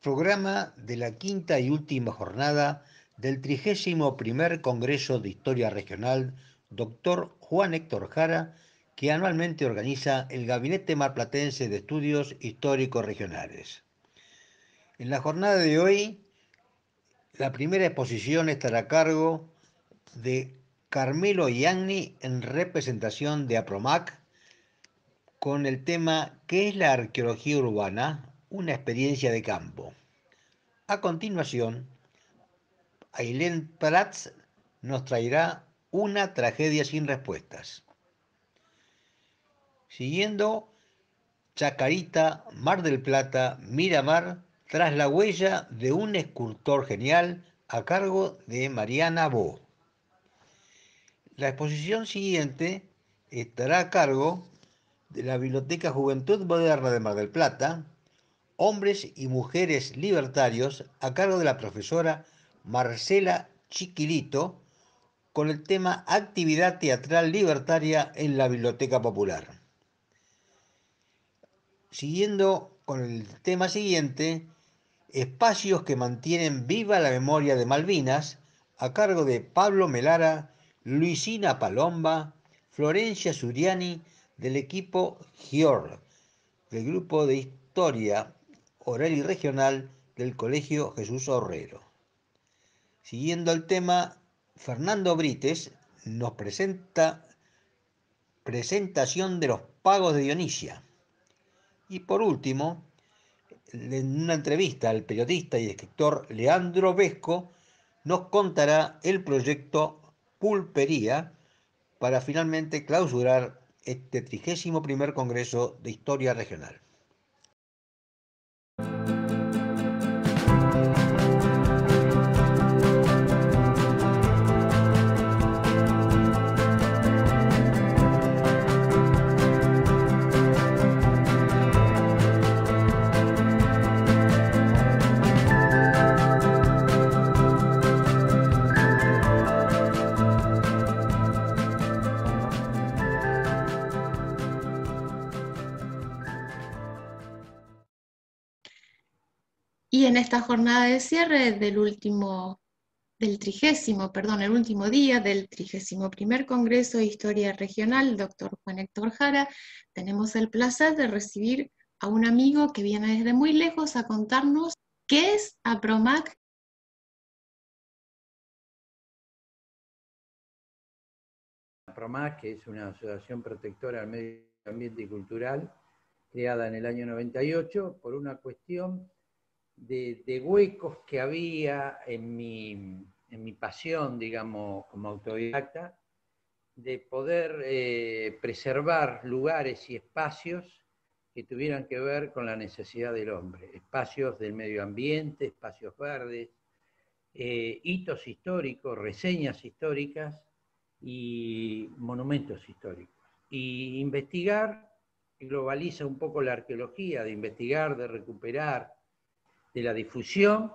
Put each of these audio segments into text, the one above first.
programa de la quinta y última jornada del 31 Congreso de Historia Regional, doctor Juan Héctor Jara, que anualmente organiza el Gabinete Marplatense de Estudios Históricos Regionales. En la jornada de hoy, la primera exposición estará a cargo de Carmelo Iagni en representación de APROMAC con el tema ¿Qué es la arqueología urbana? Una experiencia de campo. A continuación, Ailén Prats nos traerá una tragedia sin respuestas. Siguiendo Chacarita, Mar del Plata, Miramar, tras la huella de un escultor genial a cargo de Mariana Bo. La exposición siguiente estará a cargo de la Biblioteca Juventud Moderna de Mar del Plata, Hombres y Mujeres Libertarios, a cargo de la profesora Marcela Chiquilito, con el tema Actividad Teatral Libertaria en la Biblioteca Popular. Siguiendo con el tema siguiente, Espacios que mantienen viva la memoria de Malvinas, a cargo de Pablo Melara, Luisina Palomba, Florencia Suriani, del equipo GIOR, del grupo de historia oral y regional del Colegio Jesús Horrero. Siguiendo el tema, Fernando Brites nos presenta presentación de los pagos de Dionisia. Y por último, en una entrevista al periodista y escritor Leandro Vesco, nos contará el proyecto Pulpería para finalmente clausurar este 31 Congreso de Historia Regional. Esta jornada de cierre del último, del trigésimo, perdón, el último día del trigésimo primer Congreso de Historia Regional, doctor Juan Héctor Jara, tenemos el placer de recibir a un amigo que viene desde muy lejos a contarnos qué es APROMAC. APROMAC, que es una asociación protectora al medio ambiente y cultural, creada en el año 98 por una cuestión de, huecos que había en mi, pasión, digamos, como autodidacta, de poder eh, preservar lugares y espacios que tuvieran que ver con la necesidad del hombre, espacios del medio ambiente, espacios verdes, eh, hitos históricos, reseñas históricas y monumentos históricos. Y investigar globaliza un poco la arqueología, de investigar, de recuperar, de la difusión,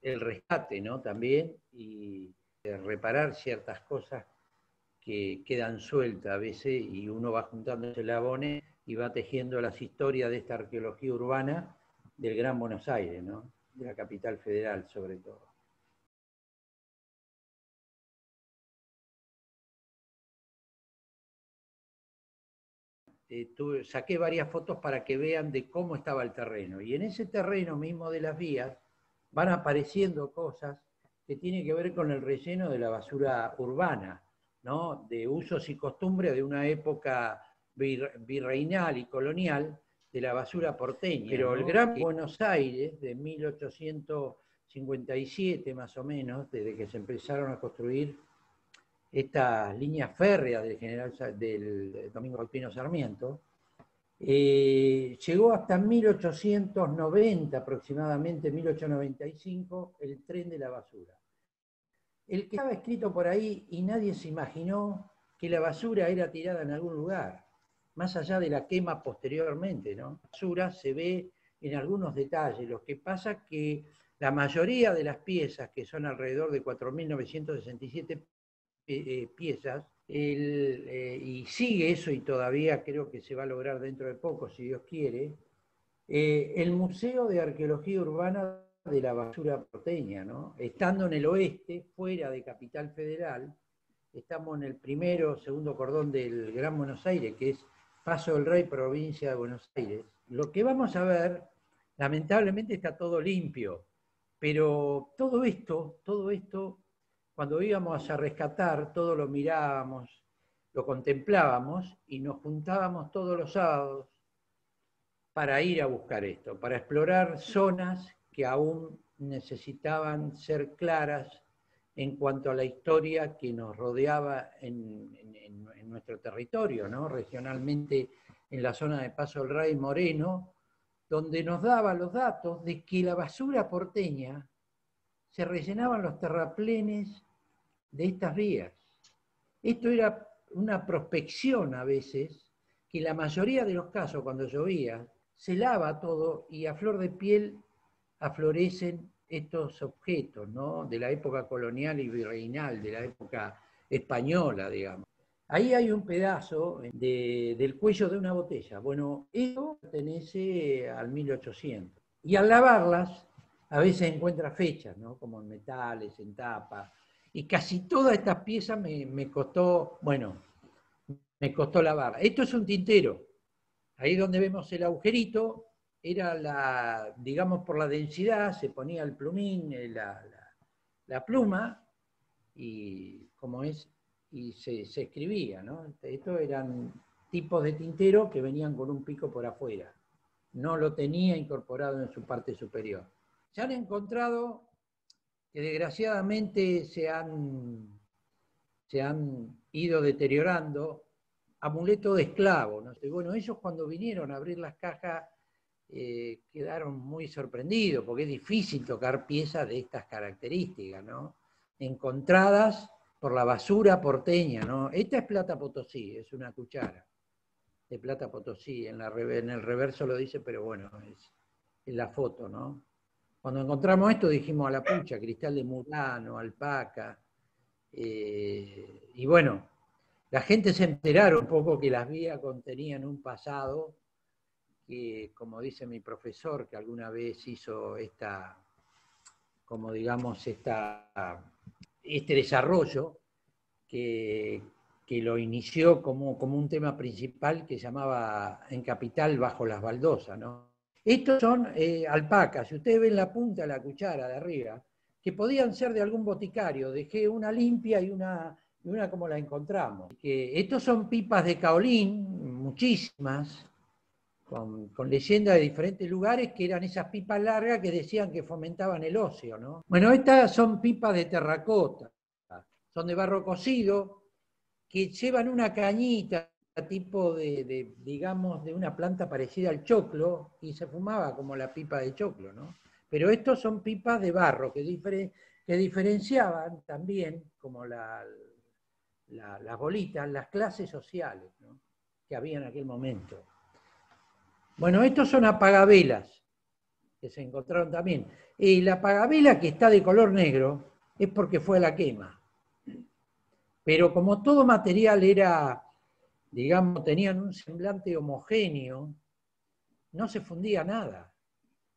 el rescate, ¿no? También, y reparar ciertas cosas que quedan sueltas a veces y uno va juntando eslabones y va tejiendo las historias de esta arqueología urbana del Gran Buenos Aires, ¿no? De la capital federal, sobre todo. Eh, saqué varias fotos para que vean de cómo estaba el terreno. Y en ese terreno mismo de las vías van apareciendo cosas que tienen que ver con el relleno de la basura urbana, ¿no? de usos y costumbres de una época virreinal y colonial de la basura porteña. Pero el Gran Buenos Aires de 1857 más o menos, desde que se empezaron a construir estas líneas férreas del general del Domingo Alpino Sarmiento, eh, llegó hasta 1890 aproximadamente, 1895, el tren de la basura. El que estaba escrito por ahí y nadie se imaginó que la basura era tirada en algún lugar, más allá de la quema posteriormente, ¿no? La basura se ve en algunos detalles, lo que pasa que la mayoría de las piezas, que son alrededor de 4.967 eh, piezas, eh, y sigue eso y todavía creo que se va a lograr dentro de poco, si Dios quiere, Eh, el Museo de Arqueología Urbana de la Basura Porteña. Estando en el oeste, fuera de Capital Federal, estamos en el primero, segundo cordón del Gran Buenos Aires, que es Paso del Rey, provincia de Buenos Aires. Lo que vamos a ver, lamentablemente está todo limpio, pero todo esto, todo esto, cuando íbamos a rescatar, todo lo mirábamos, lo contemplábamos y nos juntábamos todos los sábados para ir a buscar esto, para explorar zonas que aún necesitaban ser claras en cuanto a la historia que nos rodeaba en, nuestro territorio, ¿no? regionalmente en la zona de Paso del Rey Moreno, donde nos daba los datos de que la basura porteña se rellenaban los terraplenes de estas vías. Esto era una prospección a veces, que la mayoría de los casos cuando llovía, se lava todo y a flor de piel aflorecen estos objetos, ¿no? De la época colonial y virreinal, de la época española, digamos. Ahí hay un pedazo del cuello de una botella. Bueno, eso pertenece al 1800. Y al lavarlas, a veces encuentra fechas, ¿no? Como en metales, en tapa. Y casi todas estas piezas me, me costó, bueno, me costó lavar. Esto es un tintero. Ahí donde vemos el agujerito, era la, digamos, por la densidad, se ponía el plumín, eh, la, pluma, y como es, y se, escribía, ¿no? Estos eran tipos de tintero que venían con un pico por afuera. No lo tenía incorporado en su parte superior. Se han encontrado que desgraciadamente se han, se han ido deteriorando amuleto de esclavo. ¿no? bueno, ellos cuando vinieron a abrir las cajas eh, quedaron muy sorprendidos, porque es difícil tocar piezas de estas características, ¿no? Encontradas por la basura porteña, ¿no? Esta es plata potosí, es una cuchara de plata potosí, en, la, en el reverso lo dice, pero bueno, es, en la foto, ¿no? Cuando encontramos esto dijimos a la pucha, cristal de Murano, alpaca, eh, y bueno, la gente se enteraron un poco que las vías contenían un pasado que, como dice mi profesor, que alguna vez hizo esta, como digamos, esta, este desarrollo, que, lo inició como, como, un tema principal que llamaba en capital bajo las baldosas. ¿no? Estos son eh, alpacas, si ustedes ven la punta de la cuchara de arriba, que podían ser de algún boticario, dejé una limpia y una una como la encontramos. Estos son pipas de caolín, muchísimas, con, leyendas de diferentes lugares, que eran esas pipas largas que decían que fomentaban el óseo. ¿no? Bueno, estas son pipas de terracota, son de barro cocido, que llevan una cañita tipo de, digamos, de una planta parecida al choclo, y se fumaba como la pipa de choclo, ¿no? Pero estos son pipas de barro, que, que diferenciaban también, como la, las bolitas, las clases sociales que había en aquel momento. Bueno, estos son apagavelas que se encontraron también. Y la apagavela que está de color negro es porque fue a la quema. Pero como todo material era, digamos, tenían un semblante homogéneo, no se fundía nada.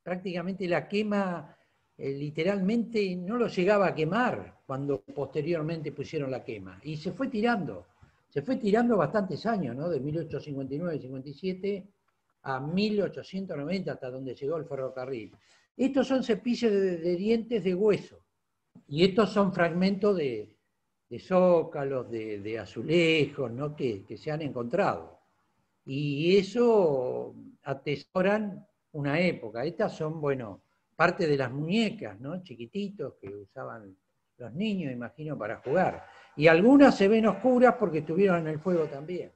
Prácticamente la quema eh, literalmente no lo llegaba a quemar cuando posteriormente pusieron la quema. Y se fue tirando, se fue tirando bastantes años, ¿no? De 1859-57 a 1890, hasta donde llegó el ferrocarril. Estos son cepillos de, dientes de hueso. Y estos son fragmentos de, zócalos, de, azulejos, ¿no? Que, que se han encontrado. Y eso atesoran una época. Estas son, bueno, parte de las muñecas, ¿no? Chiquititos que usaban los niños, imagino, para jugar. Y algunas se ven oscuras porque estuvieron en el fuego también.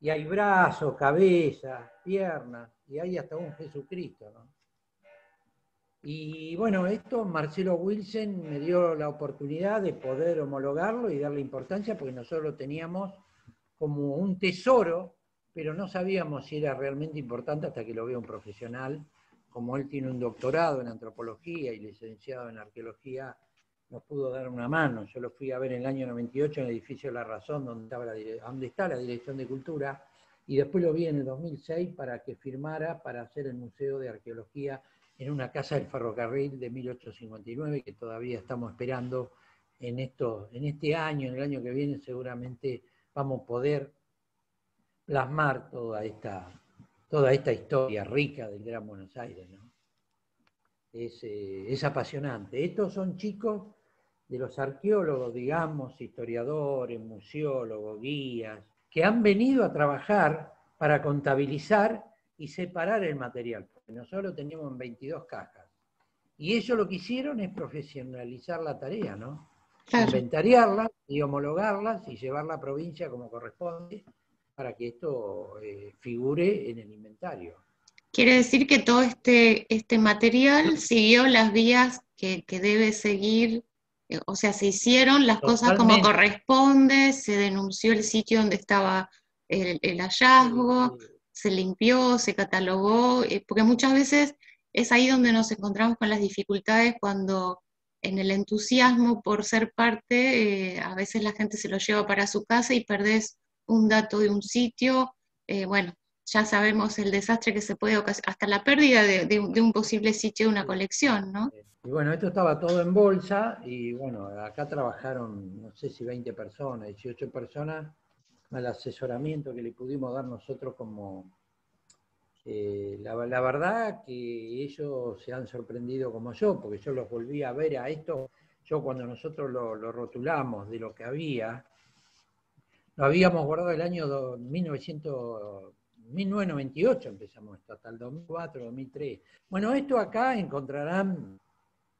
Y hay brazos, cabezas, piernas, y hay hasta un Jesucristo, ¿no? Y bueno, esto Marcelo Wilson me dio la oportunidad de poder homologarlo y darle importancia porque nosotros lo teníamos como un tesoro, pero no sabíamos si era realmente importante hasta que lo veo un profesional como él tiene un doctorado en antropología y licenciado en arqueología, nos pudo dar una mano. Yo lo fui a ver en el año 98 en el edificio La Razón, donde, estaba donde está la Dirección de Cultura, y después lo vi en el 2006 para que firmara para hacer el Museo de Arqueología en una casa del ferrocarril de 1859 que todavía estamos esperando en, esto, en este año, en el año que viene seguramente vamos a poder plasmar toda esta, toda esta historia rica del Gran Buenos Aires. Es, eh, es apasionante. Estos son chicos de los arqueólogos, digamos, historiadores, museólogos, guías, que han venido a trabajar para contabilizar y separar el material. Nosotros teníamos 22 cajas. Y ellos lo que hicieron es profesionalizar la tarea, ¿no? Inventariarlas y homologarlas y llevarla a provincia como corresponde para que esto eh, figure en el inventario. Quiere decir que todo este, este material siguió las vías que, debe seguir, eh, o sea, se hicieron las cosas como corresponde, se denunció el sitio donde estaba el, hallazgo, se limpió, se catalogó, eh, porque muchas veces es ahí donde nos encontramos con las dificultades cuando en el entusiasmo por ser parte, eh, a veces la gente se lo lleva para su casa y perdés un dato de un sitio, eh, bueno, ya sabemos el desastre que se puede ocasionar, hasta la pérdida de, un posible sitio de una colección, ¿no? Y bueno, esto estaba todo en bolsa y bueno, acá trabajaron, no sé si 20 personas, 18 personas, al asesoramiento que le pudimos dar nosotros como... Eh, la, verdad que ellos se han sorprendido como yo, porque yo los volví a ver a esto, yo cuando nosotros lo, rotulamos de lo que había, lo habíamos guardado el año 1900, 1998 empezamos esto, hasta el 2004, 2003. Bueno, esto acá encontrarán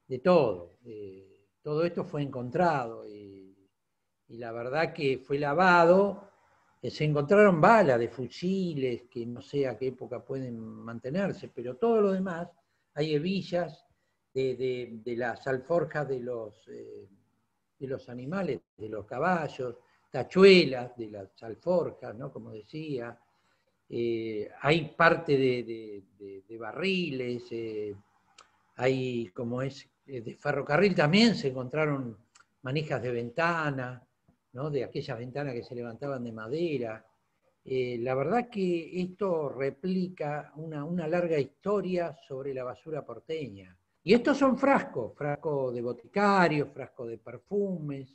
de todo. todo esto fue encontrado y, la verdad que fue lavado se encontraron balas de fusiles que no sé a qué época pueden mantenerse, pero todo lo demás, hay hebillas de, las alforjas de los, eh, de los animales, de los caballos, tachuelas de las alforjas, ¿no? como decía, eh, hay parte de, barriles, eh, hay como es de ferrocarril también se encontraron manijas de ventana, de aquellas ventanas que se levantaban de madera. Eh, la verdad que esto replica una, larga historia sobre la basura porteña. Y estos son frascos, frascos de boticarios, frascos de perfumes.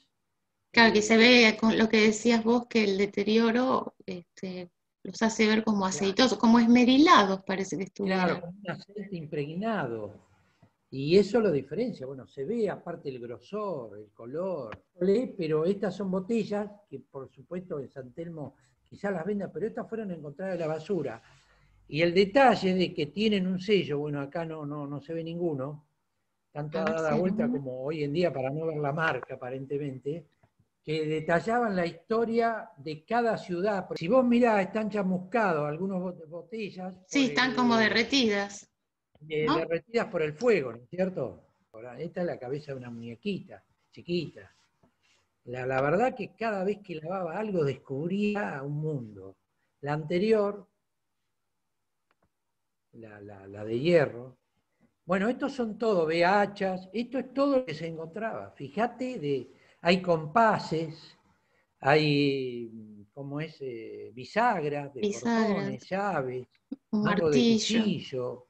Claro, que se ve con lo que decías vos, que el deterioro este, los hace ver como aceitosos, como esmerilados parece que estuvieran. Claro, como un aceite impregnado. Y eso lo diferencia, bueno, se ve aparte el grosor, el color, pero estas son botellas que por supuesto en San Telmo quizás las vendan, pero estas fueron encontradas en la basura. Y el detalle de que tienen un sello, bueno, acá no, no, no se ve ninguno, tanto a la vuelta como hoy en día para no ver la marca aparentemente, que detallaban la historia de cada ciudad. Si vos mirás, están chamuscados algunas botellas. Sí, están como derretidas derretidas por el fuego, ¿no es cierto? esta es la cabeza de una muñequita, chiquita. La, verdad que cada vez que lavaba algo descubría un mundo. La anterior, la, de hierro, bueno, estos son todo, hachas, esto es todo lo que se encontraba. Fíjate, de, hay compases, hay, como es? Eh, bisagras, de portones, llaves, martillo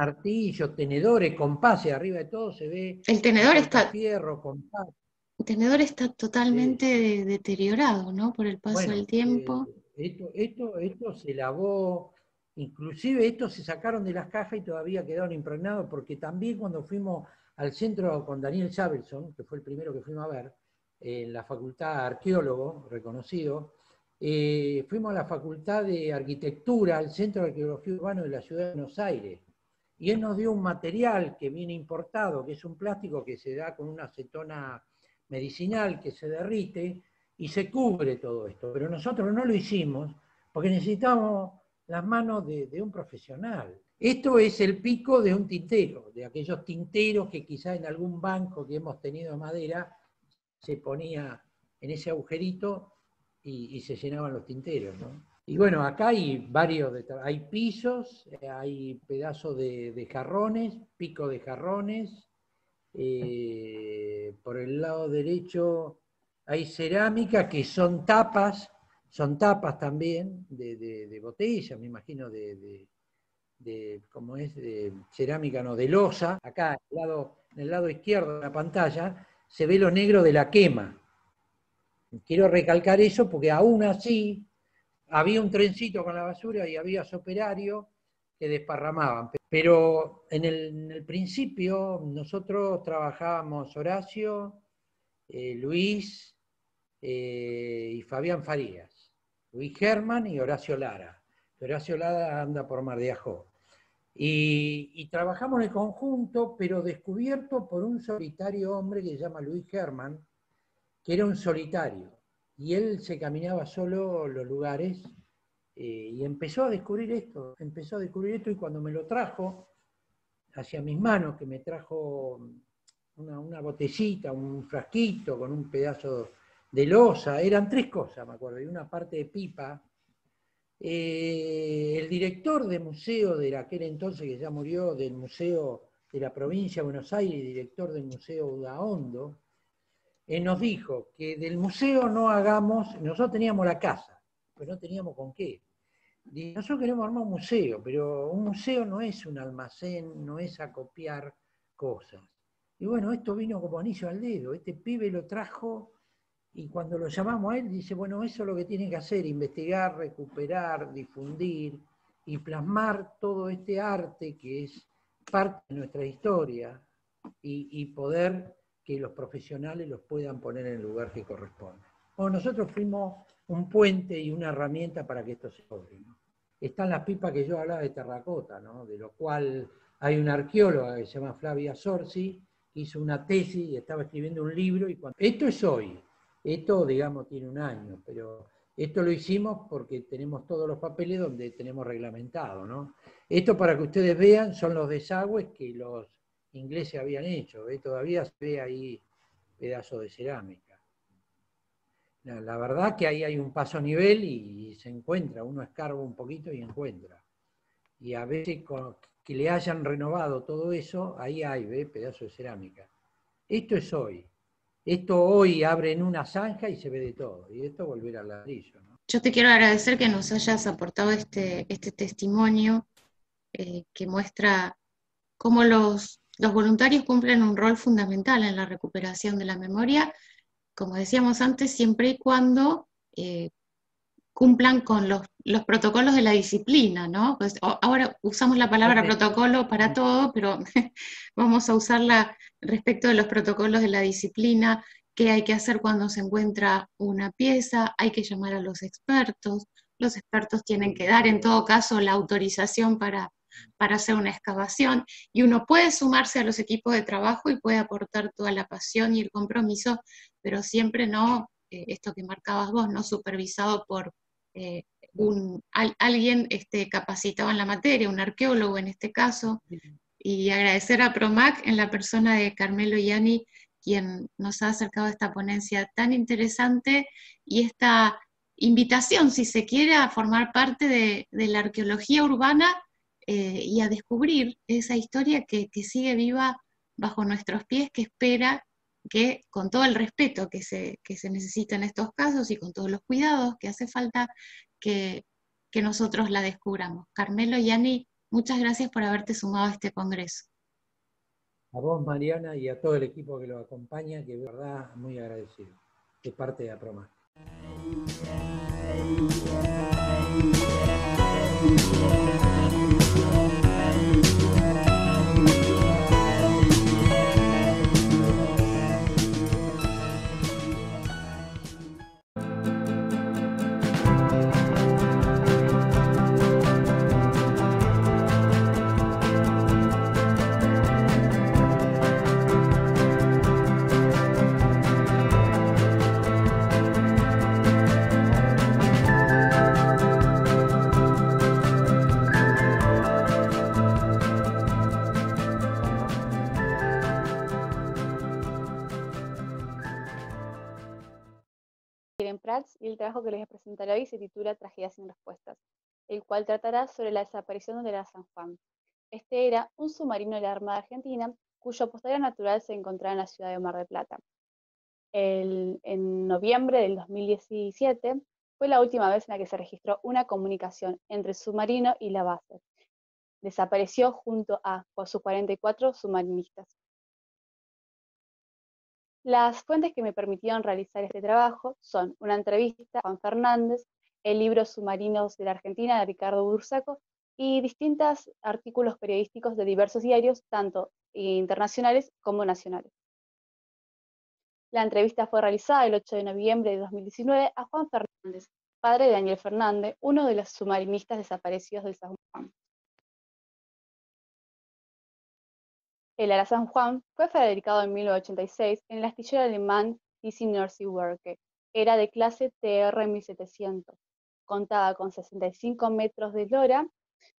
martillos, tenedores, compases, arriba de todo se ve. El tenedor está. Fierro, compás. El tenedor está totalmente deteriorado, ¿no? Por el paso del tiempo. Eh, esto, esto, se lavó, inclusive estos se sacaron de las cajas y todavía quedaron impregnados, porque también cuando fuimos al centro con Daniel Sabelson, que fue el primero que fuimos a ver, en la facultad arqueólogo reconocido, eh, fuimos a la facultad de arquitectura, al Centro de Arqueología Urbana de la Ciudad de Buenos Aires, y él nos dio un material que viene importado, que es un plástico que se da con una acetona medicinal que se derrite y se cubre todo esto. Pero nosotros no lo hicimos porque necesitamos las manos de, un profesional. Esto es el pico de un tintero, de aquellos tinteros que quizá en algún banco que hemos tenido de madera se ponía en ese agujerito y, y se llenaban los tinteros. ¿no? Y bueno, acá hay varios, hay pisos, hay pedazos de, jarrones, pico de jarrones. Eh, por el lado derecho hay cerámica que son tapas son tapas también de, de, botella, me imagino de, de, es, de cerámica, no, de losa. Acá, el, lado, en el lado izquierdo de la pantalla, se ve lo negro de la quema. Quiero recalcar eso porque aún así había un trencito con la basura y había operarios que desparramaban. Pero en el, principio nosotros trabajábamos Horacio, eh, Luis eh, y Fabián Farías, Luis Germán y Horacio Lara. Horacio Lara anda por Mar de Ajó. Y, y, trabajamos en conjunto, pero descubierto por un solitario hombre que se llama Luis Germán, que era un solitario. Y él se caminaba solo los lugares eh, y empezó a descubrir esto, empezó a descubrir esto y cuando me lo trajo hacia mis manos, que me trajo una, una botellita, un frasquito con un pedazo de losa, eran tres cosas, me acuerdo, y una parte de pipa. Eh, el director de museo de aquel entonces, que ya murió, del museo de la provincia de Buenos Aires, director del museo Udaondo, eh, nos dijo que del museo no hagamos, nosotros teníamos la casa, pero no teníamos con qué nosotros queremos armar un museo, pero un museo no es un almacén, no es acopiar cosas. Y bueno, esto vino como anillo al dedo. Este pibe lo trajo y cuando lo llamamos a él dice, bueno, eso es lo que tiene que hacer, investigar, recuperar, difundir y plasmar todo este arte que es parte de nuestra historia y poder que los profesionales los puedan poner en el lugar que corresponde. Bueno, nosotros fuimos un puente y una herramienta para que esto se logre. Están las pipas que yo hablaba de terracota, ¿no? de lo cual hay una arqueóloga que se llama Flavia Sorsi, que hizo una tesis y estaba escribiendo un libro. Y cuando... Esto es hoy, esto digamos tiene un año, pero esto lo hicimos porque tenemos todos los papeles donde tenemos reglamentado. ¿no? Esto para que ustedes vean son los desagües que los ingleses habían hecho, todavía se ve ahí pedazos de cerámica. La verdad que ahí hay un paso a nivel y, se encuentra, uno escarba un poquito y encuentra. Y a veces que le hayan renovado todo eso, ahí hay, ¿ve? Pedazo de cerámica. Esto es hoy. Esto hoy abre en una zanja y se ve de todo. Y esto volver al ladrillo. Yo te quiero agradecer que nos hayas aportado este, este testimonio eh, que muestra cómo los, los voluntarios cumplen un rol fundamental en la recuperación de la memoria como decíamos antes, siempre y cuando eh, cumplan con los, protocolos de la disciplina, ¿no? Pues, ahora usamos la palabra protocolo para todo, pero vamos a usarla respecto de los protocolos de la disciplina, qué hay que hacer cuando se encuentra una pieza, hay que llamar a los expertos, los expertos tienen que dar en todo caso la autorización para para hacer una excavación y uno puede sumarse a los equipos de trabajo y puede aportar toda la pasión y el compromiso, pero siempre no, eh, esto que marcabas vos, no supervisado por eh, un, alguien este, capacitado en la materia, un arqueólogo en este caso, y agradecer a Promac en la persona de Carmelo Yani, quien nos ha acercado a esta ponencia tan interesante y esta invitación, si se quiere, a formar parte de la arqueología urbana eh, y a descubrir esa historia que, sigue viva bajo nuestros pies, que espera que con todo el respeto que se, se necesita en estos casos y con todos los cuidados que hace falta, que, nosotros la descubramos. Carmelo y Ani, muchas gracias por haberte sumado a este congreso. A vos, Mariana, y a todo el equipo que lo acompaña, que de verdad muy agradecido, de parte de APROMA. El trabajo que les presentaré hoy se titula Tragedias sin respuestas, el cual tratará sobre la desaparición de la San Juan. Este era un submarino de la Armada Argentina cuyo posterior natural se encontraba en la ciudad de Mar del Plata. en noviembre del 2017, fue la última vez en la que se registró una comunicación entre el submarino y la base. Desapareció junto a sus 44 submarinistas. Las fuentes que me permitieron realizar este trabajo son una entrevista a Juan Fernández, el libro Submarinos de la Argentina de Ricardo Bursaco y distintos artículos periodísticos de diversos diarios, tanto internacionales como nacionales. La entrevista fue realizada el 8 de noviembre de 2019 a Juan Fernández, padre de Daniel Fernández, uno de los submarinistas desaparecidos del San Juan. El Ara San Juan fue fabricado en 1986 en el astillero alemán DC Werke. Era de clase TR-1700. Contaba con 65 metros de lora,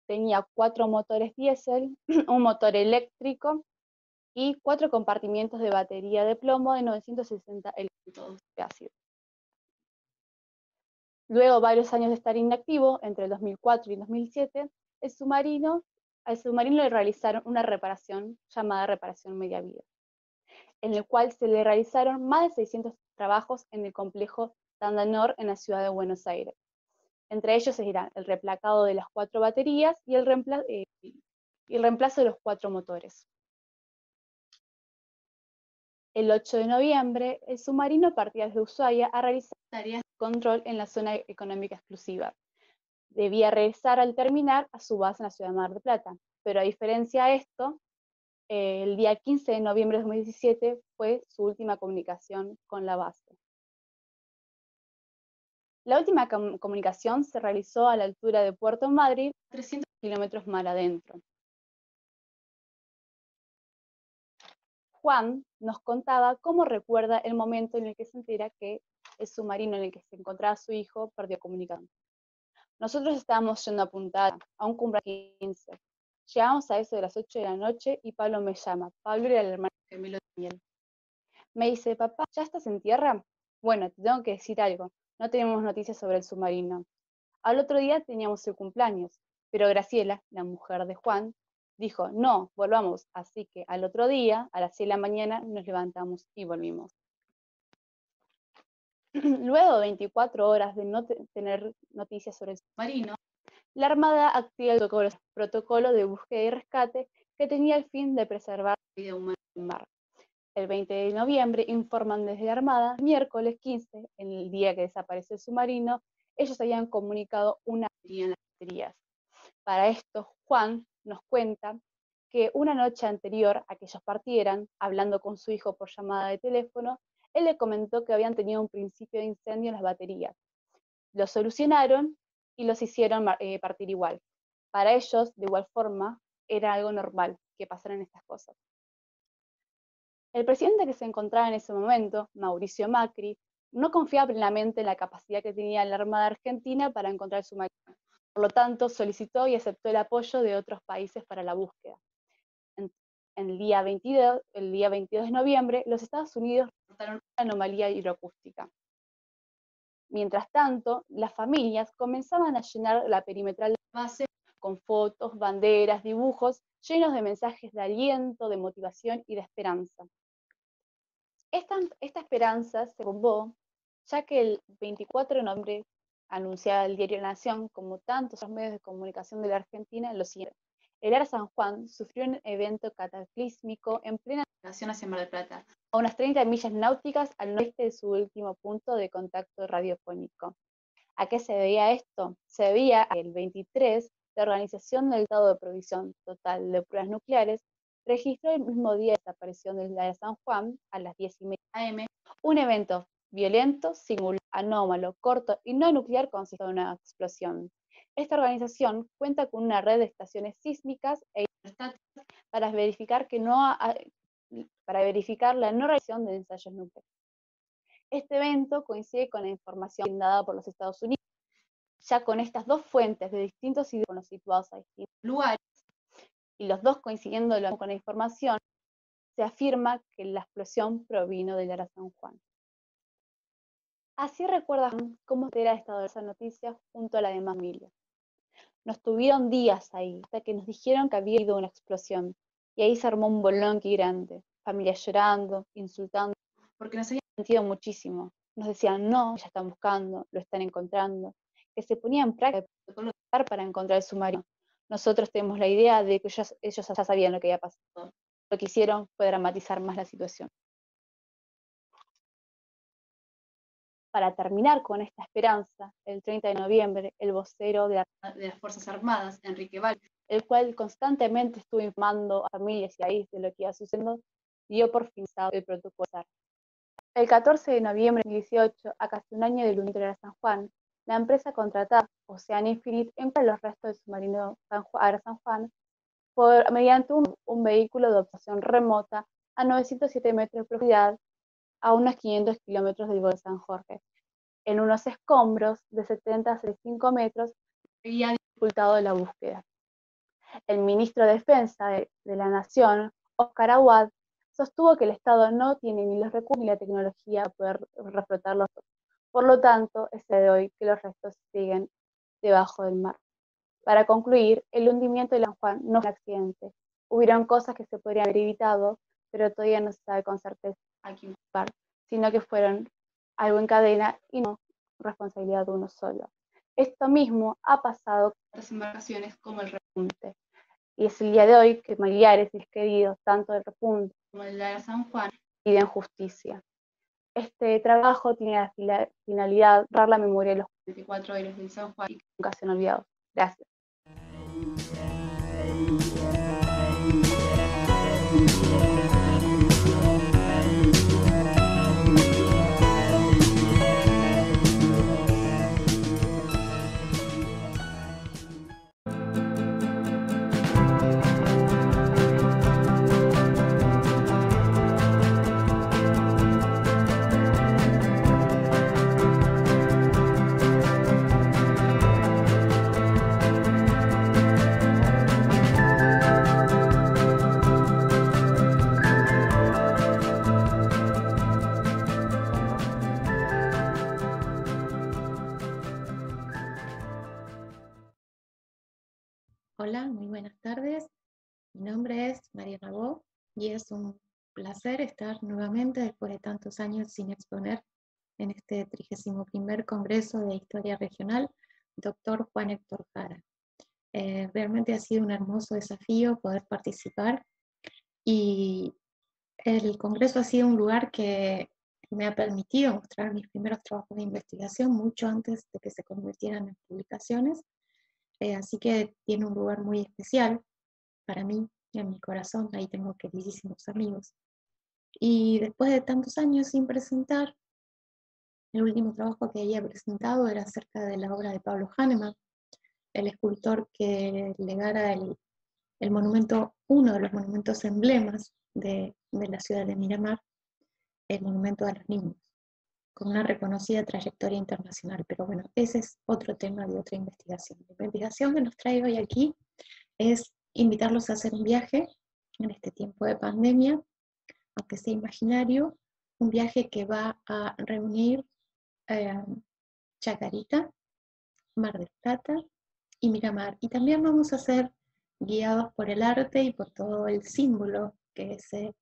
tenía cuatro motores diésel, un motor eléctrico y cuatro compartimientos de batería de plomo de 960 elementos de ácido. Luego, varios años de estar inactivo, entre el 2004 y 2007, el submarino, al submarino le realizaron una reparación llamada reparación media vida, en el cual se le realizaron más de 600 trabajos en el complejo Tandanor en la ciudad de Buenos Aires. Entre ellos se el replacado de las cuatro baterías y el, eh, y el reemplazo de los cuatro motores. El 8 de noviembre, el submarino partía desde Ushuaia a realizar tareas de control en la zona económica exclusiva. Debía regresar al terminar a su base en la ciudad de Mar del Plata, pero a diferencia de esto, el día 15 de noviembre de 2017 fue su última comunicación con la base. La última comunicación se realizó a la altura de Puerto Madrid, 300 kilómetros mar adentro. Juan nos contaba cómo recuerda el momento en el que se entera que el submarino en el que se encontraba su hijo perdió comunicación. Nosotros estábamos yendo a Punta a un cumbre 15. Llegamos a eso de las 8 de la noche y Pablo me llama. Pablo era el hermano gemelo de Daniel. Me dice, papá, ¿ya estás en tierra? Bueno, te tengo que decir algo. No tenemos noticias sobre el submarino. Al otro día teníamos el cumpleaños, pero Graciela, la mujer de Juan, dijo, no, volvamos. Así que al otro día, a las 6 de la mañana, nos levantamos y volvimos. Luego de 24 horas de no tener noticias sobre el submarino, la Armada activa el protocolo, de búsqueda y rescate que tenía el fin de preservar la vida humana en mar. El 20 de noviembre informan desde la Armada, miércoles 15, en el día que desapareció el submarino, ellos habían comunicado una en las baterías. Para esto, Juan nos cuenta que una noche anterior a que ellos partieran, hablando con su hijo por llamada de teléfono, él le comentó que habían tenido un principio de incendio en las baterías. Lo solucionaron y los hicieron eh, partir igual. Para ellos, de igual forma, era algo normal que pasaran estas cosas. El presidente que se encontraba en ese momento, Mauricio Macri, no confiaba plenamente en la capacidad que tenía la Armada Argentina para encontrar su máquina. Por lo tanto, solicitó y aceptó el apoyo de otros países para la búsqueda. En, el, día 22, el día 22 de noviembre, los Estados Unidos una anomalía hidroacústica. Mientras tanto, las familias comenzaban a llenar la perimetral de la base con fotos, banderas, dibujos, llenos de mensajes de aliento, de motivación y de esperanza. Esta, esperanza se bombó ya que el 24 de noviembre anunciada el diario Nación, como tantos otros medios de comunicación de la Argentina, lo siguiente. El Ara San Juan sufrió un evento cataclísmico en plena navegación hacia Mar del Plata, a unas 30 millas náuticas al noreste de su último punto de contacto radiofónico. ¿A qué se debía esto? Se debía a el 23 la Organización del Estado de Provisión Total de Pruebas Nucleares registró el mismo día de desaparición del Ara San Juan, a las 10 y media am, un evento violento, singular, anómalo, corto y no nuclear consiste en una explosión. Esta organización cuenta con una red de estaciones sísmicas e para verificar, que no para verificar la no realización de ensayos nucleares. Este evento coincide con la información dada por los Estados Unidos. Ya con estas dos fuentes de distintos idiomas situados a distintos lugares, y los dos coincidiendo con la información, se afirma que la explosión provino del Ara San Juan. Así recuerdan cómo era estado esa noticia junto a la de familia. Nos tuvieron días ahí, hasta que nos dijeron que había habido una explosión, y ahí se armó un bolón grande, familia llorando, insultando, porque nos habían sentido muchísimo. Nos decían, no, ya están buscando, lo están encontrando, que se ponían en práctica para encontrar el submarino. Nosotros tenemos la idea de que ellos, ellos ya sabían lo que había pasado. Lo que hicieron fue dramatizar más la situación. Para terminar con esta esperanza, el 30 de noviembre, el vocero de, las Fuerzas Armadas, Enrique Valls, el cual constantemente estuvo informando a familias y países de lo que iba sucediendo, dio por finalizado el protocolo. El 14 de noviembre de 2018, a casi un año del de San Juan, la empresa contratada, Ocean Infinite, encuentra los restos del submarino San Juan, San Juan por, mediante un, vehículo de observación remota a 907 metros de profundidad a unos 500 kilómetros del Golfo de San Jorge, en unos escombros de 70 a 65 metros, había dificultado la búsqueda. El ministro de Defensa de, la Nación, Oscar Aguad, sostuvo que el Estado no tiene ni los recursos ni la tecnología para poder. Por lo tanto, es de hoy que los restos siguen debajo del mar. Para concluir, el hundimiento de San Juan no fue un accidente. Hubieron cosas que se podrían haber evitado, pero todavía no se sabe con certeza a quién sino que fueron algo en cadena y no responsabilidad de uno solo. Esto mismo ha pasado con otras embarcaciones como el repunte. Y es el día de hoy que familiares y queridos, tanto del repunte como el de San Juan, piden justicia. Este trabajo tiene la finalidad de honrar la memoria de los 24 héroes de San Juan y que nunca se han olvidado. Gracias. Hola, muy buenas tardes. Mi nombre es María Rabó y es un placer estar nuevamente después de tantos años sin exponer en este 31 Congreso de Historia Regional, doctor Juan Héctor Jara. Eh, realmente ha sido un hermoso desafío poder participar y el Congreso ha sido un lugar que me ha permitido mostrar mis primeros trabajos de investigación mucho antes de que se convirtieran en publicaciones eh, así que tiene un lugar muy especial para mí, en mi corazón, ahí tengo queridísimos amigos. Y después de tantos años sin presentar, el último trabajo que había presentado era acerca de la obra de Pablo Hahnemann, el escultor que legara el, el monumento, uno de los monumentos emblemas de, de la ciudad de Miramar, el monumento a los niños con una reconocida trayectoria internacional. Pero bueno, ese es otro tema de otra investigación. La investigación que nos trae hoy aquí es invitarlos a hacer un viaje en este tiempo de pandemia, aunque sea imaginario, un viaje que va a reunir eh, Chacarita, Mar del Plata y Miramar. Y también vamos a ser guiados por el arte y por todo el símbolo que se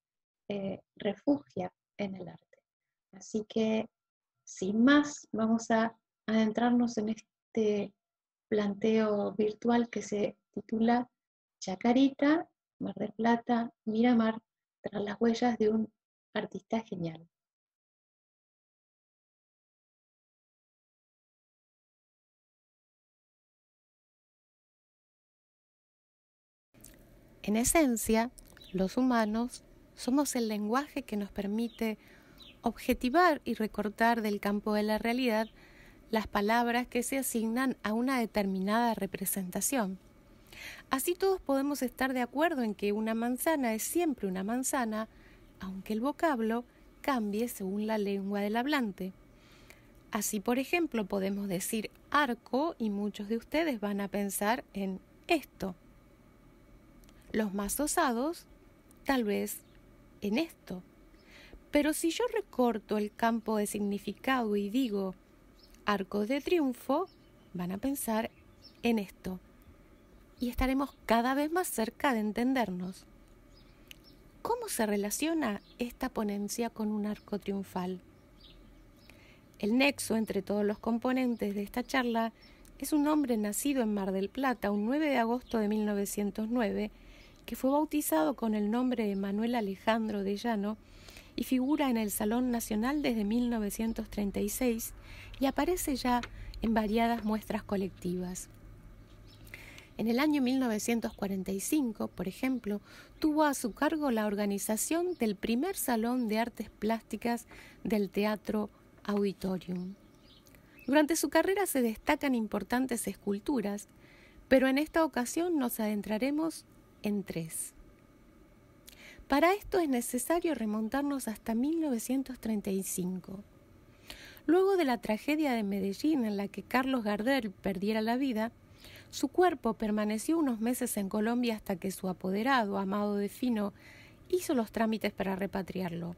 eh, refugia en el arte. Así que sin más, vamos a adentrarnos en este planteo virtual que se titula Chacarita, Mar del Plata, Miramar, tras las huellas de un artista genial. En esencia, los humanos somos el lenguaje que nos permite objetivar y recortar del campo de la realidad las palabras que se asignan a una determinada representación. Así todos podemos estar de acuerdo en que una manzana es siempre una manzana, aunque el vocablo cambie según la lengua del hablante. Así, por ejemplo, podemos decir arco y muchos de ustedes van a pensar en esto. Los más osados, tal vez en esto. Pero si yo recorto el campo de significado y digo arco de triunfo, van a pensar en esto. Y estaremos cada vez más cerca de entendernos. ¿Cómo se relaciona esta ponencia con un arco triunfal? El nexo entre todos los componentes de esta charla es un hombre nacido en Mar del Plata un 9 de agosto de 1909, que fue bautizado con el nombre de Manuel Alejandro de Llano y figura en el Salón Nacional desde 1936 y aparece ya en variadas muestras colectivas. En el año 1945, por ejemplo, tuvo a su cargo la organización del primer Salón de Artes Plásticas del Teatro Auditorium. Durante su carrera se destacan importantes esculturas, pero en esta ocasión nos adentraremos en tres. Para esto es necesario remontarnos hasta 1935. Luego de la tragedia de Medellín en la que Carlos Gardel perdiera la vida, su cuerpo permaneció unos meses en Colombia hasta que su apoderado, Amado de Fino, hizo los trámites para repatriarlo.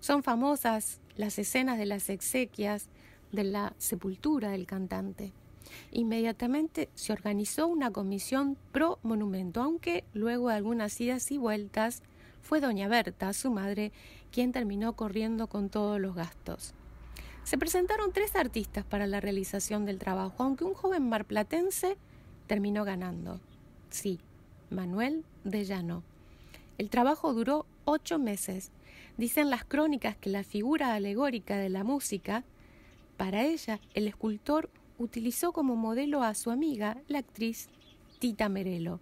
Son famosas las escenas de las exequias, de la sepultura del cantante. Inmediatamente se organizó una comisión pro monumento, aunque luego de algunas idas y vueltas fue doña Berta, su madre, quien terminó corriendo con todos los gastos. Se presentaron tres artistas para la realización del trabajo, aunque un joven marplatense terminó ganando. Sí, Manuel de Llano. El trabajo duró ocho meses. Dicen las crónicas que la figura alegórica de la música, para ella el escultor utilizó como modelo a su amiga, la actriz Tita Merelo,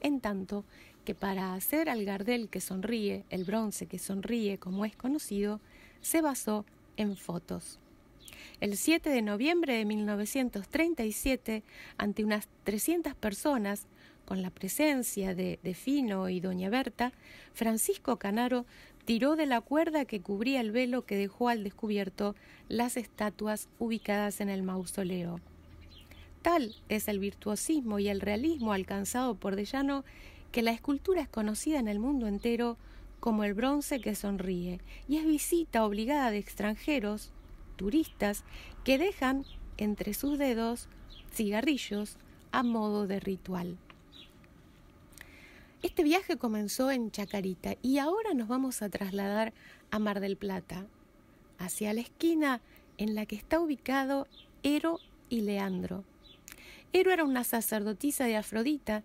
en tanto que para hacer al gardel que sonríe, el bronce que sonríe como es conocido, se basó en fotos. El 7 de noviembre de 1937, ante unas 300 personas, con la presencia de, de Fino y Doña Berta, Francisco Canaro tiró de la cuerda que cubría el velo que dejó al descubierto las estatuas ubicadas en el mausoleo. Tal es el virtuosismo y el realismo alcanzado por Dellano que la escultura es conocida en el mundo entero como el bronce que sonríe y es visita obligada de extranjeros, turistas que dejan entre sus dedos cigarrillos a modo de ritual. Este viaje comenzó en Chacarita y ahora nos vamos a trasladar a Mar del Plata, hacia la esquina en la que está ubicado Ero y Leandro. Ero era una sacerdotisa de Afrodita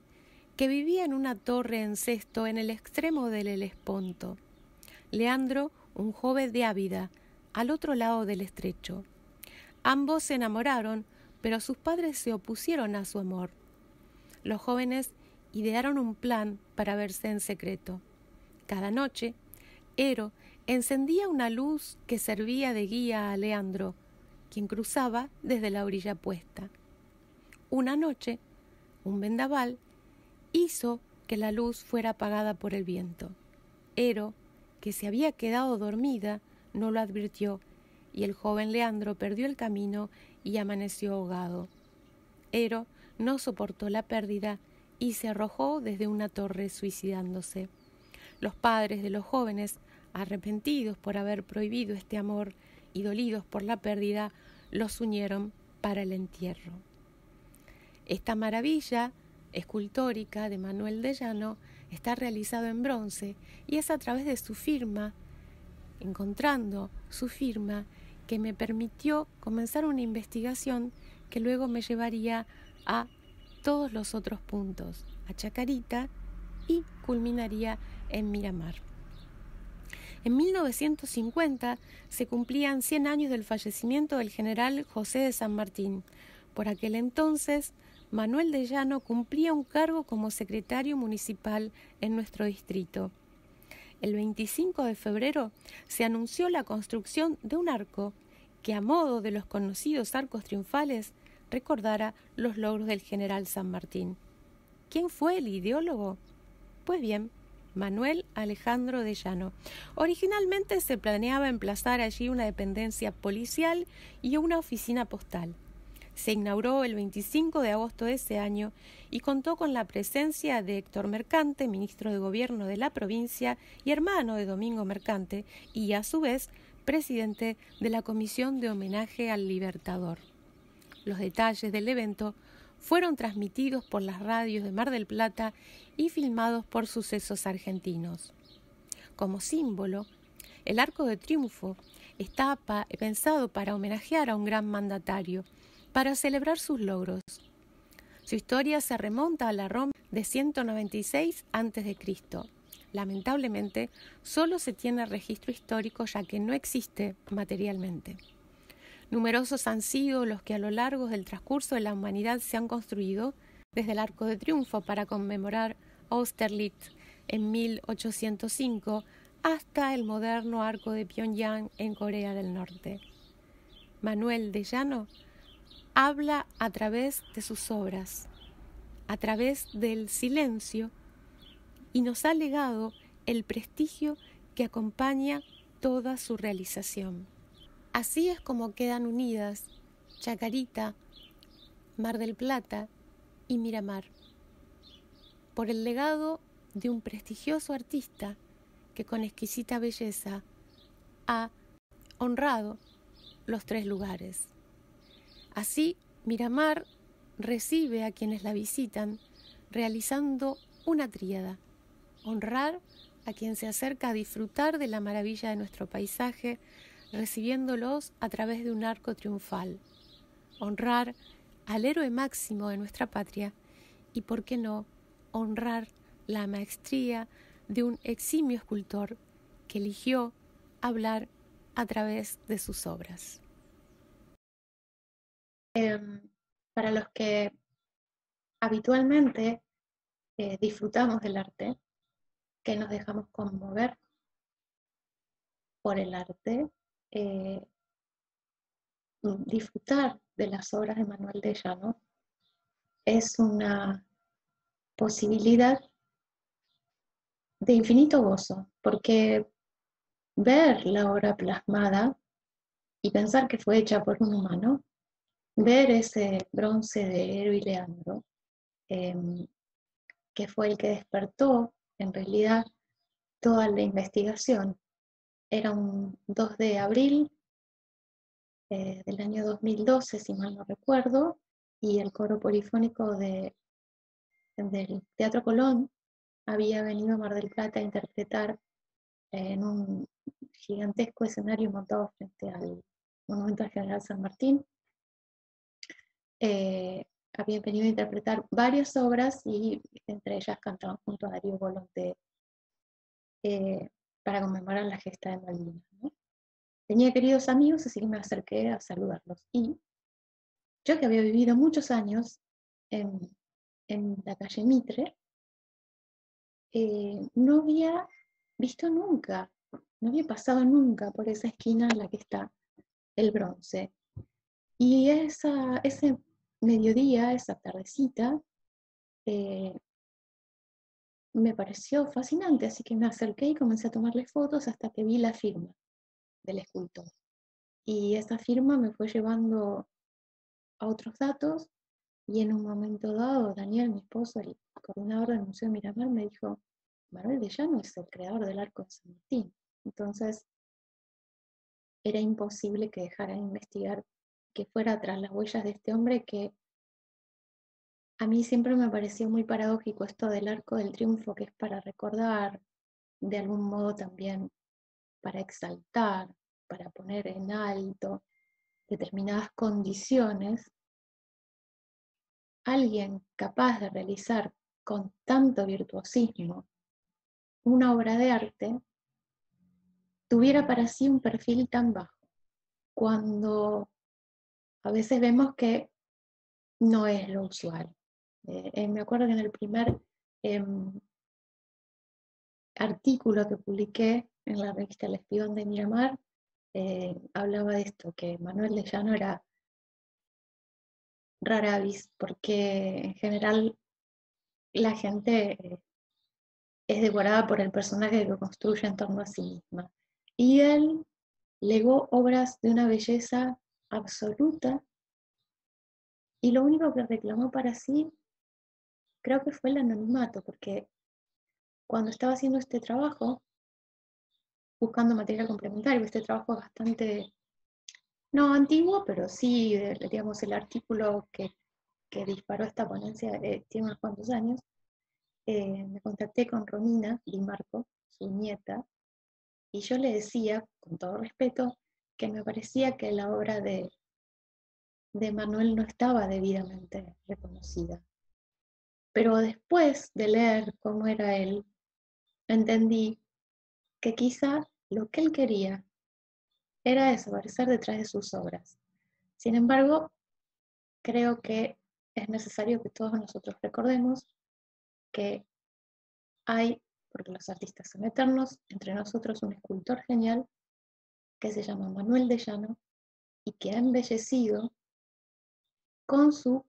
que vivía en una torre en cesto en el extremo del Helesponto. Leandro, un joven de Ávida, al otro lado del estrecho. Ambos se enamoraron, pero sus padres se opusieron a su amor. Los jóvenes idearon un plan para verse en secreto. Cada noche, Ero encendía una luz que servía de guía a Leandro, quien cruzaba desde la orilla puesta. Una noche, un vendaval hizo que la luz fuera apagada por el viento. Ero, que se había quedado dormida, no lo advirtió, y el joven Leandro perdió el camino y amaneció ahogado. Ero no soportó la pérdida y se arrojó desde una torre suicidándose. Los padres de los jóvenes, arrepentidos por haber prohibido este amor y dolidos por la pérdida, los unieron para el entierro. Esta maravilla escultórica de Manuel de Llano está realizado en bronce y es a través de su firma, encontrando su firma, que me permitió comenzar una investigación que luego me llevaría a todos los otros puntos a Chacarita y culminaría en Miramar. En 1950 se cumplían 100 años del fallecimiento del general José de San Martín. Por aquel entonces, Manuel de Llano cumplía un cargo como secretario municipal en nuestro distrito. El 25 de febrero se anunció la construcción de un arco que, a modo de los conocidos arcos triunfales, recordara los logros del general San Martín. ¿Quién fue el ideólogo? Pues bien, Manuel Alejandro de Llano. Originalmente se planeaba emplazar allí una dependencia policial y una oficina postal. Se inauguró el 25 de agosto de ese año y contó con la presencia de Héctor Mercante, ministro de Gobierno de la provincia y hermano de Domingo Mercante, y a su vez presidente de la Comisión de Homenaje al Libertador. Los detalles del evento fueron transmitidos por las radios de Mar del Plata y filmados por sucesos argentinos. Como símbolo, El Arco de Triunfo está pensado para homenajear a un gran mandatario, para celebrar sus logros. Su historia se remonta a la Roma de 196 a.C. Lamentablemente, solo se tiene registro histórico ya que no existe materialmente. Numerosos han sido los que a lo largo del transcurso de la humanidad se han construido, desde el Arco de Triunfo para conmemorar Austerlitz en 1805 hasta el moderno Arco de Pyongyang en Corea del Norte. Manuel de Llano habla a través de sus obras, a través del silencio, y nos ha legado el prestigio que acompaña toda su realización. Así es como quedan unidas Chacarita, Mar del Plata y Miramar, por el legado de un prestigioso artista que con exquisita belleza ha honrado los tres lugares. Así, Miramar recibe a quienes la visitan realizando una tríada, honrar a quien se acerca a disfrutar de la maravilla de nuestro paisaje, recibiéndolos a través de un arco triunfal. Honrar al héroe máximo de nuestra patria y, por qué no, honrar la maestría de un eximio escultor que eligió hablar a través de sus obras. Em, para los que habitualmente eh, disfrutamos del arte, que nos dejamos conmover por el arte, eh, disfrutar de las obras de Manuel de Llano es una posibilidad de infinito gozo, porque ver la obra plasmada y pensar que fue hecha por un humano, ver ese bronce de Ero y Leandro, em, que fue el que despertó en realidad toda la investigación era un 2 de abril eh, del año 2012, si mal no recuerdo, y el coro polifónico de, del Teatro Colón había venido a Mar del Plata a interpretar en un gigantesco escenario montado frente al Monumento al General San Martín. Eh, venido a interpretar varias obras y entre ellas cantaban junto a Darío Volonté eh, para conmemorar la gesta de Malvinas. Tenía queridos amigos, así que me acerqué a saludarlos. Y yo que había vivido muchos años en, la calle Mitre, eh, no había visto nunca, no había pasado nunca por esa esquina en la que está el bronce. Y esa, ese mediodía, esa tardecita, eh, me pareció fascinante, así que me acerqué y comencé a tomarle fotos hasta que vi la firma del escultor. Y esa firma me fue llevando a otros datos y en un momento dado, Daniel, mi esposo, el coordinador del Museo Miramar, me dijo, Manuel de Llano es el creador del Arco de San Martín. Entonces, era imposible que dejara de investigar, que fuera tras las huellas de este hombre que a mí siempre me pareció muy paradójico esto del arco del triunfo, que es para recordar, de algún modo también para exaltar, para poner en alto determinadas condiciones, alguien capaz de realizar con tanto virtuosismo una obra de arte, tuviera para sí un perfil tan bajo, cuando a veces vemos que no es lo usual. Eh, eh, me acuerdo que en el primer em, artículo que publiqué en la revista El Espión de Miramar, eh, hablaba de esto, que Manuel de Llano era rara avis, porque en general la gente es devorada por el personaje que construye en torno a sí misma. Y él legó obras de una belleza absoluta. Y lo único que reclamó para sí creo que fue el anonimato, porque cuando estaba haciendo este trabajo, buscando material complementario, este trabajo es bastante, no antiguo, pero sí, digamos, el artículo que, disparó esta ponencia eh, tiene unos cuantos años, eh, me contacté con Romina Di Marco, su nieta, Y yo le decía, con todo respeto, que me parecía que la obra de, de Manuel no estaba debidamente reconocida. Pero después de leer cómo era él, entendí que quizá lo que él quería era desaparecer detrás de sus obras. Sin embargo, creo que es necesario que todos nosotros recordemos que hay, porque los artistas son eternos, entre nosotros un escultor genial que se llama Manuel de Llano y que ha embellecido con su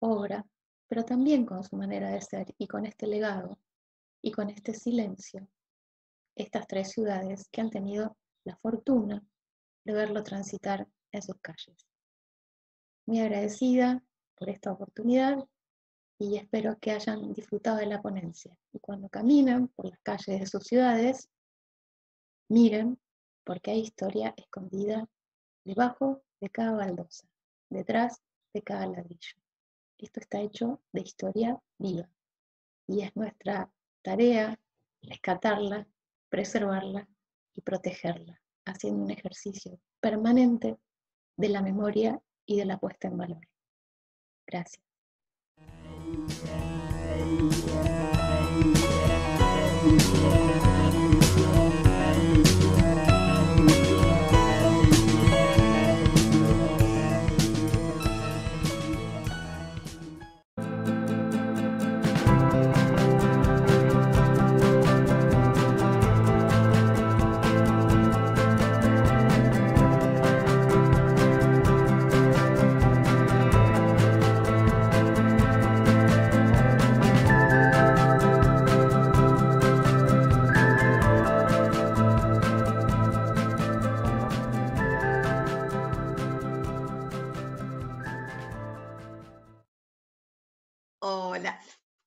obra, pero también con su manera de ser y con este legado y con este silencio, estas tres ciudades que han tenido la fortuna de verlo transitar en sus calles. Muy agradecida por esta oportunidad y espero que hayan disfrutado de la ponencia. Y cuando caminen por las calles de sus ciudades, miren porque hay historia escondida debajo de cada baldosa, detrás de cada ladrillo. Esto está hecho de historia viva y es nuestra tarea rescatarla, preservarla y protegerla, haciendo un ejercicio permanente de la memoria y de la puesta en valor. Gracias.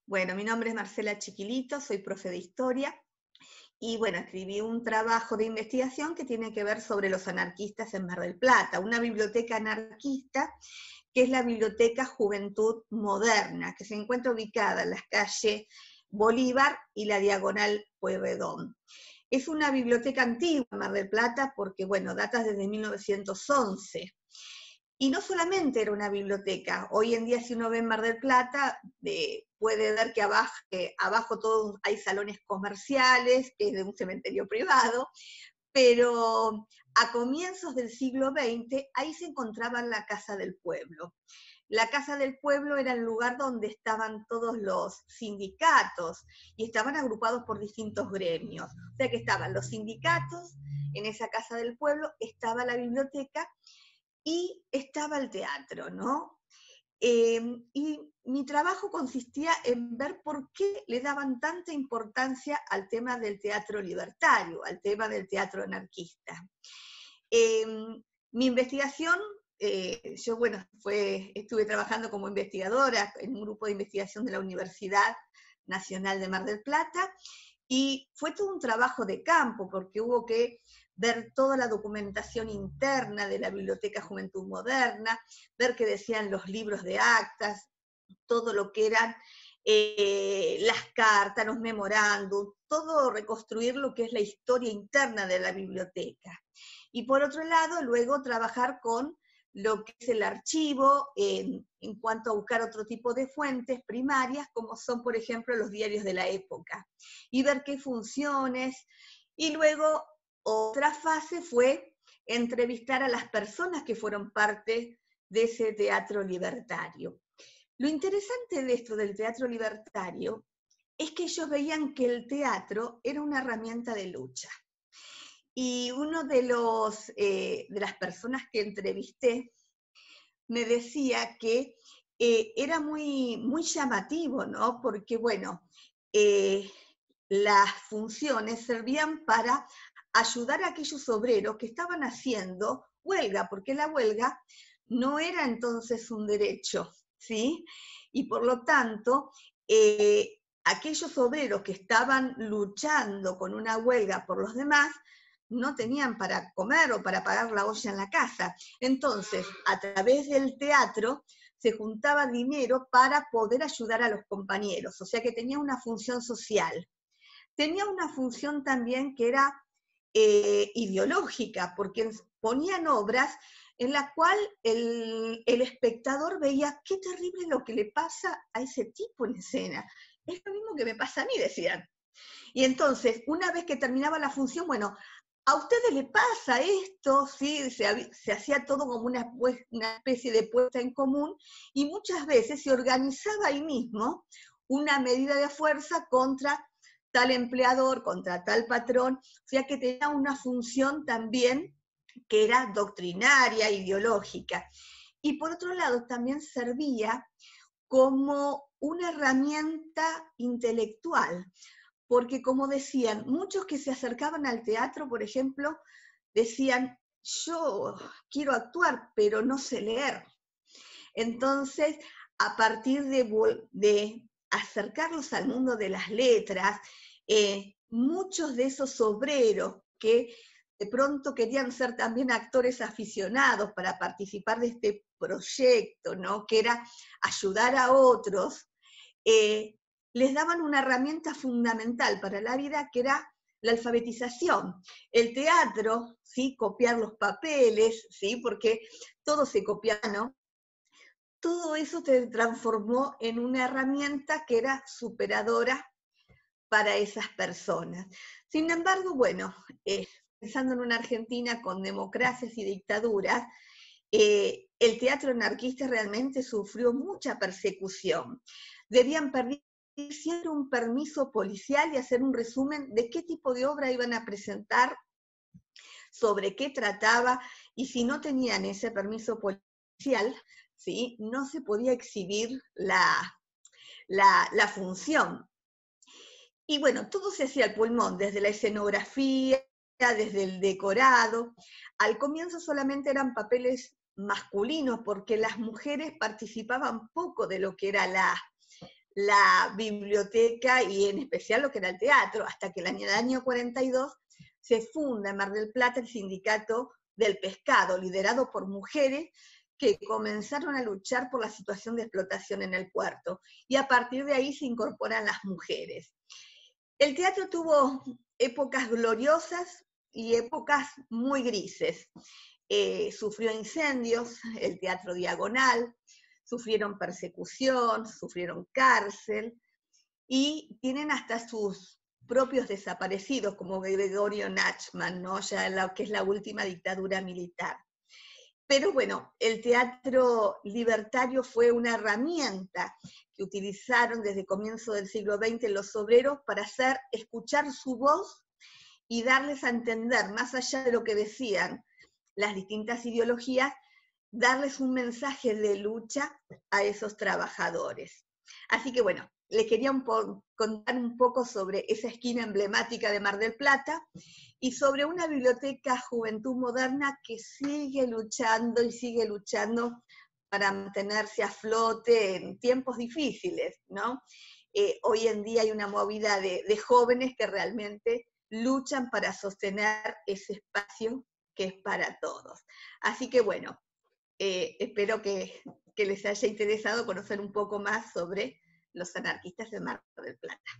Bueno, mi nombre es Marcela Chiquilito, soy profe de historia y bueno, escribí un trabajo de investigación que tiene que ver sobre los anarquistas en Mar del Plata, una biblioteca anarquista que es la Biblioteca Juventud Moderna, que se encuentra ubicada en las calles Bolívar y la Diagonal Pueyrredón. Es una biblioteca antigua en Mar del Plata porque, bueno, data desde 1911. Y no solamente era una biblioteca, hoy en día si uno ve en Mar del Plata, puede ver que abajo, abajo todo hay salones comerciales, que es de un cementerio privado, pero a comienzos del siglo XX ahí se encontraba la Casa del Pueblo. La Casa del Pueblo era el lugar donde estaban todos los sindicatos y estaban agrupados por distintos gremios. O sea que estaban los sindicatos en esa Casa del Pueblo, estaba la biblioteca y estaba el teatro, ¿no? Em, y mi trabajo consistía en ver por qué le daban tanta importancia al tema del teatro libertario, al tema del teatro anarquista. Em, mi investigación, eh, yo bueno, fue, estuve trabajando como investigadora en un grupo de investigación de la Universidad Nacional de Mar del Plata, y fue todo un trabajo de campo, porque hubo que ver toda la documentación interna de la Biblioteca Juventud Moderna, ver qué decían los libros de actas, todo lo que eran eh, las cartas, los memorándum, todo reconstruir lo que es la historia interna de la biblioteca. Y por otro lado, luego trabajar con lo que es el archivo en, en, cuanto a buscar otro tipo de fuentes primarias, como son, por ejemplo, los diarios de la época, y ver qué funciones, y luego otra fase fue entrevistar a las personas que fueron parte de ese teatro libertario. Lo interesante de esto del teatro libertario es que ellos veían que el teatro era una herramienta de lucha. Y uno de, los, eh, de las personas que entrevisté me decía que eh, era muy, muy llamativo, ¿no? Porque, bueno, eh, las funciones servían para ayudar a aquellos obreros que estaban haciendo huelga, porque la huelga no era entonces un derecho, ¿sí? Y por lo tanto, eh, aquellos obreros que estaban luchando con una huelga por los demás, no tenían para comer o para pagar la olla en la casa. Entonces, a través del teatro se juntaba dinero para poder ayudar a los compañeros, o sea que tenía una función social. Tenía una función también que era eh, ideológica, porque ponían obras en la cual el, espectador veía qué terrible lo que le pasa a ese tipo en escena. Es lo mismo que me pasa a mí, decían. Y entonces, una vez que terminaba la función, bueno, a ustedes les pasa esto, ¿sí? se, se hacía todo como una, una, especie de puesta en común y muchas veces se organizaba ahí mismo una medida de fuerza contra tal empleador, contra tal patrón, o sea que tenía una función también que era doctrinaria, ideológica. Y por otro lado, también servía como una herramienta intelectual, porque como decían, muchos que se acercaban al teatro, por ejemplo, decían, yo quiero actuar, pero no sé leer. Entonces, a partir de, acercarlos al mundo de las letras, eh, muchos de esos obreros que de pronto querían ser también actores aficionados para participar de este proyecto, ¿no? que era ayudar a otros, eh, les daban una herramienta fundamental para la vida que era la alfabetización. El teatro, ¿sí? copiar los papeles, ¿sí? porque todo se copia, ¿no? Todo eso se transformó en una herramienta que era superadora para esas personas. Sin embargo, bueno, eh, pensando en una Argentina con democracias y dictaduras, eh, el teatro anarquista realmente sufrió mucha persecución. Debían hicieron un permiso policial y hacer un resumen de qué tipo de obra iban a presentar, sobre qué trataba, y si no tenían ese permiso policial, ¿sí? no se podía exhibir la, la, función. Y bueno, todo se hacía al pulmón, desde la escenografía, desde el decorado. Al comienzo solamente eran papeles masculinos porque las mujeres participaban poco de lo que era la, la biblioteca y en especial lo que era el teatro, hasta que el año 42 se funda en Mar del Plata el sindicato del pescado, liderado por mujeres que comenzaron a luchar por la situación de explotación en el puerto. Y a partir de ahí se incorporan las mujeres. El teatro tuvo épocas gloriosas y épocas muy grises. Eh, sufrió incendios, el teatro diagonal, sufrieron persecución, sufrieron cárcel y tienen hasta sus propios desaparecidos, como Gregorio Nachman, ¿no? ya que es la última dictadura militar. Pero bueno, el teatro libertario fue una herramienta que utilizaron desde comienzo del siglo XX los obreros para hacer escuchar su voz y darles a entender, más allá de lo que decían las distintas ideologías, darles un mensaje de lucha a esos trabajadores. Así que bueno, les quería contar un poco sobre esa esquina emblemática de Mar del Plata y sobre una biblioteca Juventud Moderna que sigue luchando y sigue luchando para mantenerse a flote en tiempos difíciles, ¿no? Eh, hoy en día hay una movida de, jóvenes que realmente luchan para sostener ese espacio que es para todos. Así que bueno, eh, espero que les haya interesado conocer un poco más sobre los anarquistas de Mar del Plata.